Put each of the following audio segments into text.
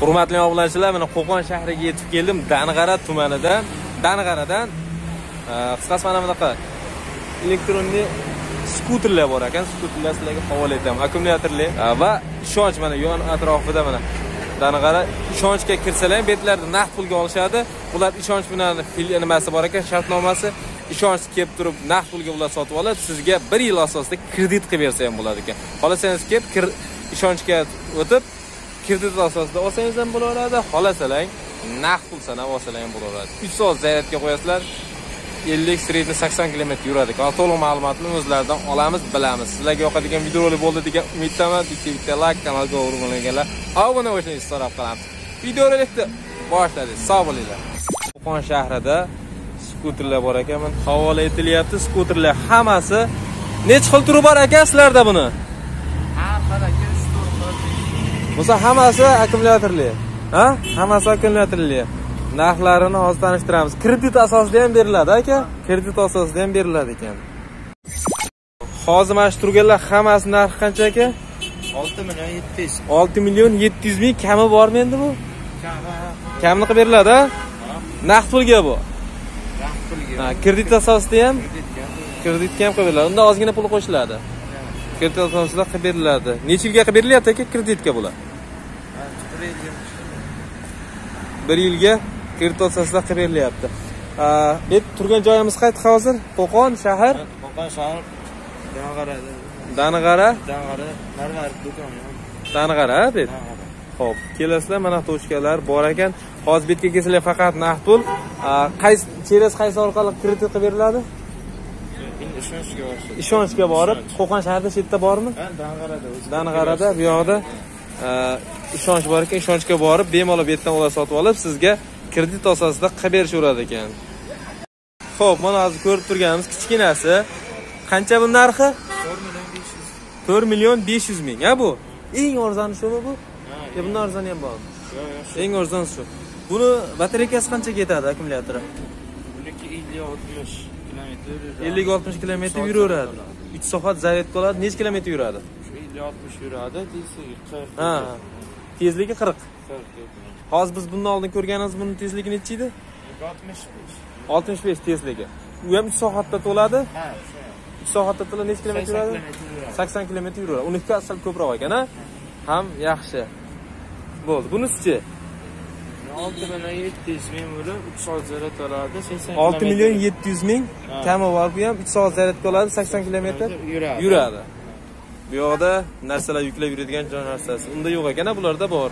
hurmatli obunachilar mana qo'qon shahriga yetib keldim. Dang'ara tumanidan dang'aradan e, qisqasi mana bunaqa elektronli skuterlar bor ekan. Skuterlar sizlarga havola etaman akkumulyatorli. E, va ishonch mana yon atrofida mana dang'ara. Ishonchga kirsalar ham betlarida naqd pulga olishadi. Bular ishonch bilan fil- nimasi bor ekan? Shartnomasi. Ishonch kelib turib naqd pulga ular sotib oladi. Sizga bir yil asosida kredit qilib bersa ham bo'ladi ekan. Xohlasangiz kelib ishonchga o'tib kredit asosida olsangiz ham bo'laveradi. Xohlasalang naqd pul sanab olsalar ham bo'laveradi. Uch soat zaryadga qo'yasizlar ellik средний sakson kilometr yuradi. Ekan to'liq ma'lumotni o'zlaridan olamiz bilamiz. Sizlarga yoqadigan videorolik bo'ldi degan umiddaman. Bitta bitta layk kanalga obuna obuna bo'lishingizni so'rab qolamiz videorolikni boshladik sog' bo'linglar. Qo'qon shahrida skuterlar bor ekan havola etilyapti. Skuterlar hammasi nechi xil turi bor ekan sizlarda buni? Bo'lsa hammasi akkumulyatorli. Ha? Hammasi akkumulyatorli. Narxlarini hozir tanishtiramiz kredit asosida ham beriladi aka. Kredit asosida ham beriladi ekan. Hozir mana shu turganlar hammasi narxi qancha aka? Olti million yetti yuz olti million yetti yuz ming kami bormi endi bu? Kamni qilib beriladi a naqd pulga bu? Ha kredit asosida ham? Kreditga ham qilib beriladi. Unda ozgina pul qo'shiladi. Kredit asosida qilib beriladi. Necha yilga qilib berilyapti aka kreditga bular bir yilga kredit asosida qilib berilyapti bu turgan joyimiz qayerda hozir? Qo'qon shahar? Qo'qon shahar. Dang'arada dang'ara? Dang'ara. Marmar do'koni dang'ara bu. Xo'p, kelasizlar mana toshkalar bor ekan. Hozir betga kelsanglar faqat naqd pul. Qaysi cheres qaysi orqali kredit qilib beriladi? ishonchga borib, Qo'qon shahrida shu yerda bormi? ha dang'arada Dang'arada bu yoqda ishonch bor ekan, ishonchga borib, bemalol bu yerdan ular sotib olib, sizga kredit asosida qilib berishaveradi ekan. Xo'p, mana hozir ko'rib turganimiz kichkinasi. Qancha bu narxi? to'rt million besh 4 million 500 yuz ming. Ha bu? Eng arzoni shumi bu? Ya bundan arzoni ham bormi? yo'q Eng arzon shu. Buni batareykasi qancha ketadi akkumulyatori? buniki ellik oltmish kilometr 50-60 kilometr yuraveradi. 3 soat zaryadka oladi. Necha kilometr yuradi? Shu ellik oltmish yuradi deysizki qirq Ha. Tezligi 40. qirq Hozir biz bundan oldin ko'rganimiz buni tezligi necha edi? oltmish besh 65 tezligi. U ham 3 soatda to'ladi. ha shu 3 soatda to'la necha kilometr yuradi? kilometr yuradi 80 kilometr yuradi. Uniki asal ko'proq ekan, ha? Ham yaxshi. Bo'ldi. Bunisi-chi? olti million yetti yuz ming bo'lib uch soat zaryad oladi sakson 6 million 700 ming Ha. kami bor bu ham 3 soat zaryadka oladi 80 kilometr. yuradi yuradi bu yoqda narsalar yuklab yuradigan joy narsasi. Unda yo'q ekan bularda bor.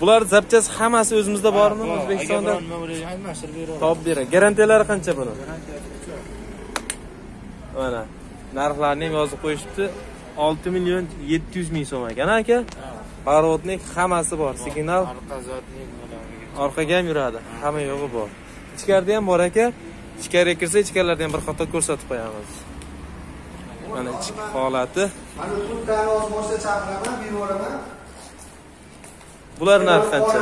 Bular zapchast hammasi o'zimizda bormi? o'zbekistonda? Topib beradi garantiyalari qancha buni? Mana narxlarini ham yozib qo'yishibdi. 6 million 700 ming so'm ekan aka? Parodnik hammasi bor. Signal? Orqaga ham yuradi. Hamma yo'g'i bor. Ichkarida ham bor aka. Ichkariga kirsa ichkarilarda ham bir qator ko'rsatib qo'yamiz mana ichki holati bular narxi qancha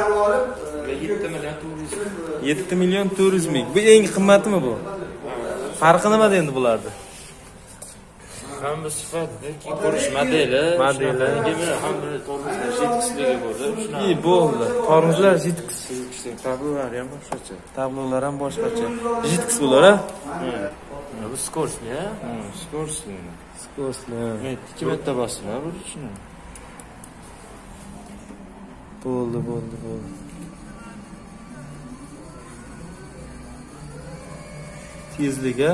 yetti million to'rt yuz 7 million 400 ming. Bu eng qimmatimi bu? Farqi nimada endi bularni? hamma keyin ko'rish modeli Modeli. tormozlar жеткислigi bo'ldi bo'ldi. Tormozlar Jitkis. tablolari ham boshqacha Tablolar ham boshqacha. Jitkis bular, a? Скоростный a скоростный Skosli. ikki marta bosdim bu shuni Bo'ldi, bo'ldi, bo'ldi. Tezligi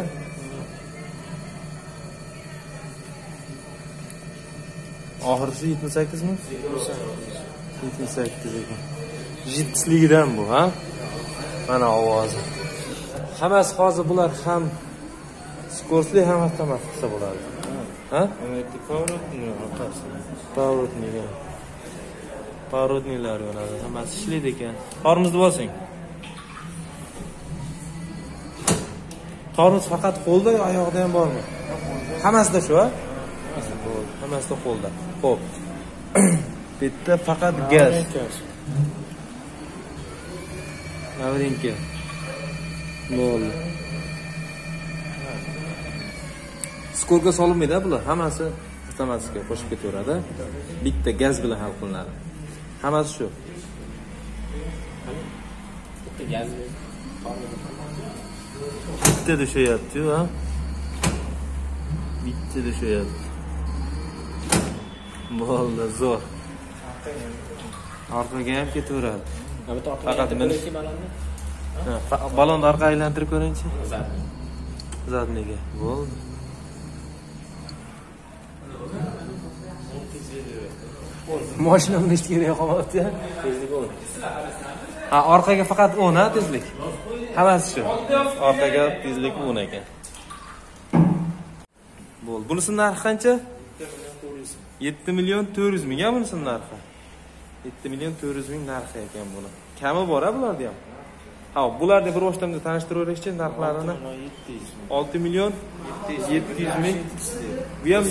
oxirgisi 78 mi? 78 ekan. Jitkisligidan bu, ha? Mana ovozi. Hammasi hozir bular ham skorsli ham avtomat qilsa bo'ladi. Endi поворотный. Поворотниlar yonadi. Hammasi ishlaydi ekan. Tormozni bosing. Tormoz faqat qo'lda yo oyoqda ham bormi? Hammasida shu, a? Hammasida qo'lda. Xo'p. Bitta faqat gaz. Navrinka. Bo'ldi. Skorga solinmaydi bular. Hammasi avtomatikga qo'shib ketaveradi. Bitta gaz bilan hal qilinadi. Hammasi shu. bitta tushyapti ha bitta tushyapti bo'ldi zo'r orqaga ham ketaveradi faqat ballonni orqaga aylantirib ko'ringchi заднийga bo'ldi moshina minishga kerak qolmabdi ha orqaga faqat o'n ha tezlik. Hammasi shu. Orqaga tezlik o'n ekan. Bo'ldi. Bunisini narxi qancha? Yetti million to'rt yuz ming a bunisini narxi. Yetti million to'rt yuz ming narxi ekan buni. Kami bor a bularni ham? Ha bularni bir boshdan tanishtiraveraylikchi narxlarini. Olti million yetti yuz ming bu ham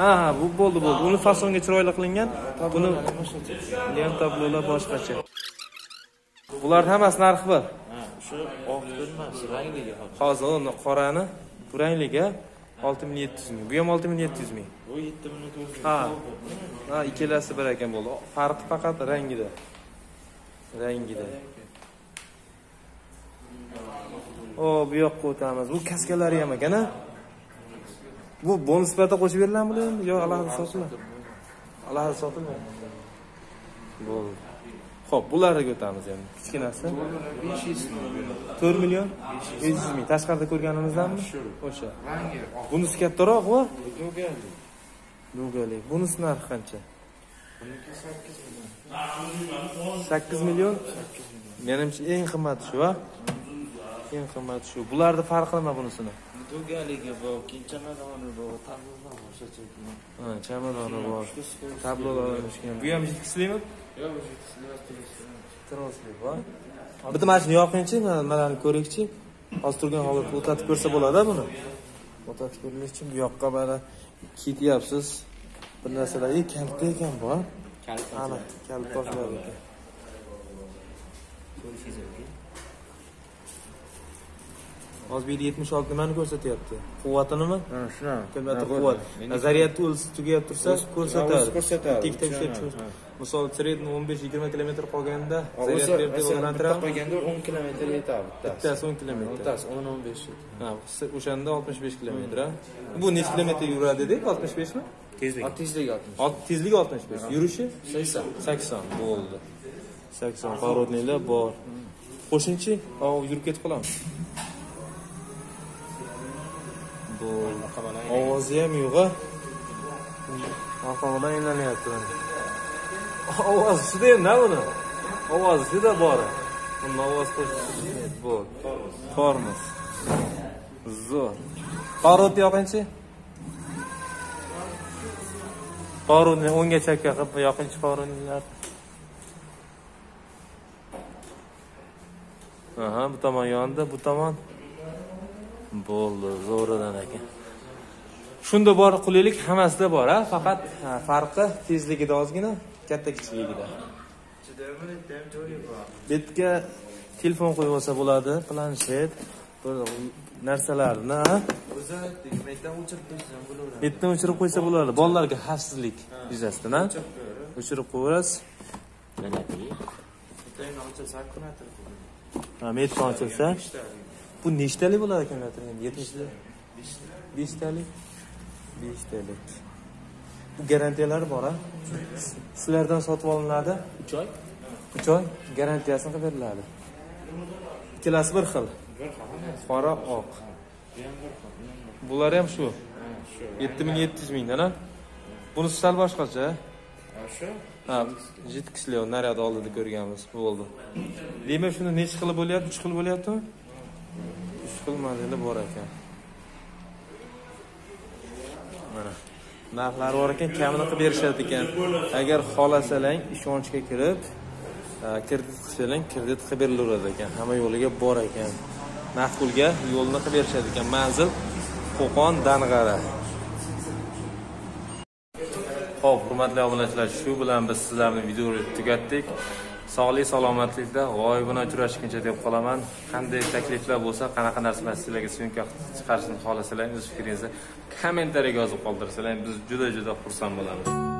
ha ha bu bo'ldi bo'ldi. Uni fasonga chiroyli qilingan. Buni ham tablolar boshqacha. Bularni hammasi narxi bir Shu oq emas, rangliga hozir. qorani bu rangliga olti million yetti yuz ming. Bu ham olti million yetti yuz ming. Bu 7 minut o'zim. ha. Ha ikkalasi bir ekan bo'ldi. Farqi faqat rangida. Rangida. O bu yoqqa o'tamiz. Bu kaskalari ham ekan a bu bonus sifatida qo'shib beriladimi bular endi yo alohida sotiladi alohida sotilmaydi bo'ldi ho'p bularga o'tamiz endi kichkinasi 500 ming. to'rt million besh yuz ming tashqarida ko'rganimizdanmi o'sha Rangi bunisi kattaroq va Do'gali. Bunisi narxi qancha? Buniki 8 million. 8 million. Menimcha eng qimmati shu, a? Eng qimmati shu. Bularni farqi nima bunisini? Do'galiga bu, kinchamadoni bu, tablolar boshqacha. Ha, chamadoni bor. Tablolar. Bu ham jitkislikmi? Yo'q, bor. Bitta mana shuni yoqingchi, mana mana ko'rikchi. Hozir turgan holatda o'tatib ko'rsa bo'ladi buni. O'tatib uchun bu yoqqa mana ketyapsiz. Bir narsalar, ey kalta ekan bu. a? Ana, kalta toshlar ekan. Hozir bu yerda 76 nimani ko'rsatyapti? Quvvati nima? Ha, shunaqa. Qimmatli quvvat. Zaryad tugab tursa ko'rsatadi. ko'rsatadi. Tik tak Shunaqa, turib. ha. Misol sredni 15-20 kilometr qolganda zaryad O'zi berib deb bitta o'ylantiramiz. qo'yganda 10 kilometr yetadi bittasi. 10 kilometr. Bittasi 10-15. Ha, o'shanda 65 kilometr. ha? Bu necha kilometr yuradi dedik? 65 mi? Tezlik. Tezlik 60. Ot- Tezligi 65. Yurishi 80. 80 bo'ldi. 80 parodnilar bor. Qo'shimchi, hop yurib ketib qolamiz. Bo'ldi. Ovozi ham yo'q-a. Orqadan aylanyapti mana. Ovoz shida endi buni. Ovozi shida bor. Unda ovoz bo'ldi. Tormoz. Zo'r. Parod yoqinchi? Parodni o'ngga chakka qilib yoqinchi parodnilar. Aha, bu tomon yondi, bu tomon. Bo'ldi, zo'ridan ekan. Shunda bor qulaylik hammasida bor, a? Faqat farqi tezligida ozgina, katta kichikligida. Bu yerga telefon qo'yib olsa bo'ladi, planshet, bir narsalarni, a? O'zi demakdan o'chirib qo'ysam bo'laveradi. Bu o'chirib qo'ysa bo'ladi. Bolalarga xavfsizlik yuzasidan, a? O'chirib qo'yasiz. Bittayin ochilsa qo'yadi. Ha, ochilsa, bu nechtalik bo'lar ekan yetmishta 70 beshtalik beshtalik bu garantiyalari bor a sizlardan sotib olinadi. 3 oy. uch oy garantiyasini qilib beriladi. Ikkalasi bir xil. Bir xil hammasi. qora oq. Ham bular ham shu. Shu. yetti ming yetti yuz mingdan a bunisi sal boshqacha Ha, shu. ha jitkisli naryad oldida ko'rganmiz. Bo'ldi. Demak shuni nechi xil bo'lyapti? Uch xil bo'lyaptimi? Uch xil modeli bor ekan mana. Narxlari bor ekan kamini qilib berishadi ekan. Agar xohlasalang ishonchga kirib e, kredit qilsalang kredit qilib berilaveradi ekan. Hamma yo'liga bor ekan. Naqd pulga yo'lni qilib berishadi ekan. Manzil qo'qon dang'ara. Xo'p, hurmatli obunachilar, shu bilan biz sizlarni videoni tugatdik. Sog'lik, salomatlikda g'oyibona uchrashguncha deb qolaman. Qanday takliflar bo'lsa, qanaqa narsalar sizlarga syomka chiqarishni xohlasalar, o'z fikringizni kommentariyaga yozib qoldirsalar, biz juda juda xursand bo'lamiz.